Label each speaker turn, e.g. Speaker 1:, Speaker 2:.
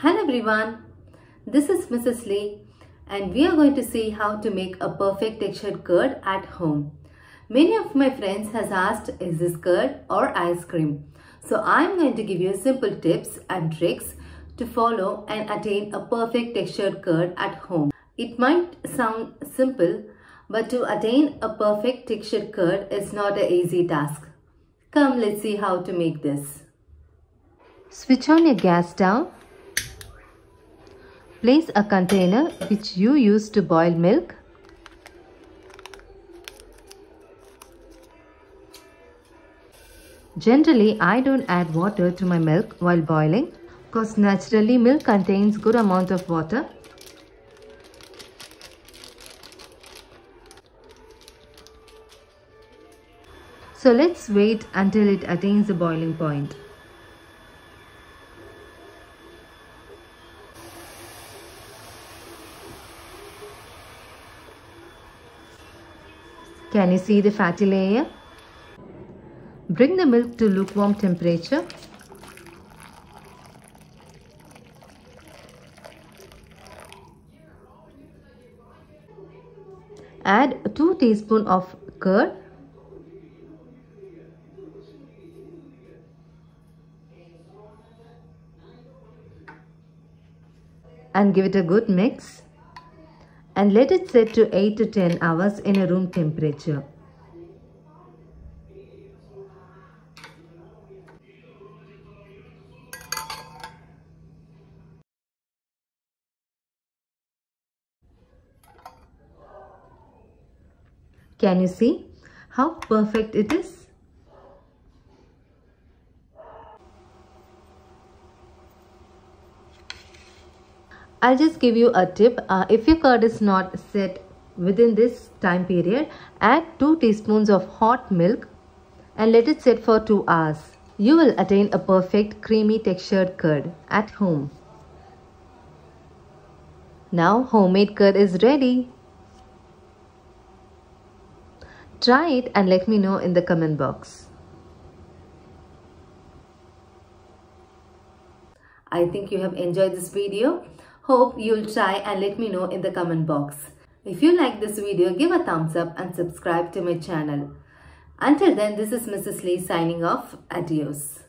Speaker 1: Hello everyone, this is Mrs. Lee and we are going to see how to make a perfect textured curd at home. Many of my friends has asked is this curd or ice cream? So I am going to give you simple tips and tricks to follow and attain a perfect textured curd at home. It might sound simple but to attain a perfect textured curd is not an easy task. Come let's see how to make this. Switch on your gas stove Place a container which you use to boil milk. Generally, I don't add water to my milk while boiling because naturally milk contains good amount of water. So let's wait until it attains the boiling point. Can you see the fatty layer? Bring the milk to lukewarm temperature. Add 2 teaspoon of curd. And give it a good mix and let it set to 8 to 10 hours in a room temperature. Can you see how perfect it is? I'll just give you a tip. Uh, if your curd is not set within this time period, add 2 teaspoons of hot milk and let it sit for 2 hours. You will attain a perfect creamy textured curd at home. Now homemade curd is ready. Try it and let me know in the comment box. I think you have enjoyed this video. Hope you'll try and let me know in the comment box. If you like this video, give a thumbs up and subscribe to my channel. Until then, this is Mrs. Lee signing off. Adios.